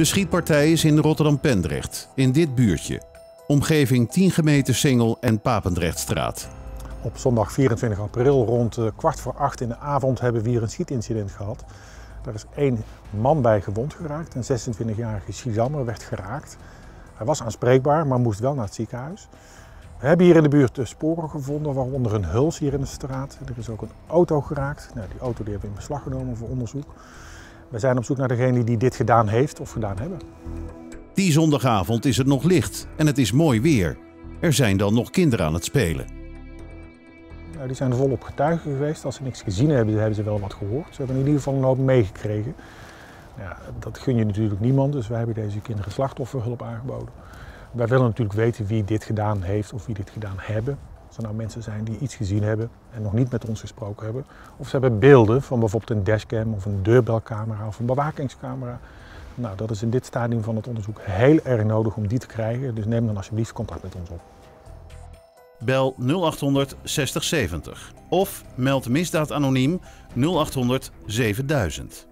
De schietpartij is in Rotterdam-Pendrecht, in dit buurtje. Omgeving 10 gemeten Singel en Papendrechtstraat. Op zondag 24 april rond eh, kwart voor acht in de avond hebben we hier een schietincident gehad. Er is één man bij gewond geraakt. Een 26-jarige Schiedammer werd geraakt. Hij was aanspreekbaar, maar moest wel naar het ziekenhuis. We hebben hier in de buurt sporen gevonden, waaronder een huls hier in de straat. Er is ook een auto geraakt. Nou, die auto die hebben we in beslag genomen voor onderzoek. We zijn op zoek naar degene die dit gedaan heeft of gedaan hebben. Die zondagavond is het nog licht en het is mooi weer. Er zijn dan nog kinderen aan het spelen. Nou, die zijn volop getuigen geweest. Als ze niks gezien hebben, hebben ze wel wat gehoord. Ze hebben in ieder geval een hoop meegekregen. Ja, dat gun je natuurlijk niemand, dus wij hebben deze kinderen slachtofferhulp aangeboden. Wij willen natuurlijk weten wie dit gedaan heeft of wie dit gedaan hebben. Als er nou mensen zijn die iets gezien hebben en nog niet met ons gesproken hebben. Of ze hebben beelden van bijvoorbeeld een dashcam of een deurbelcamera of een bewakingscamera. Nou, dat is in dit stadium van het onderzoek heel erg nodig om die te krijgen. Dus neem dan alsjeblieft contact met ons op. Bel 0800 6070 of meld misdaad anoniem 0800 7000.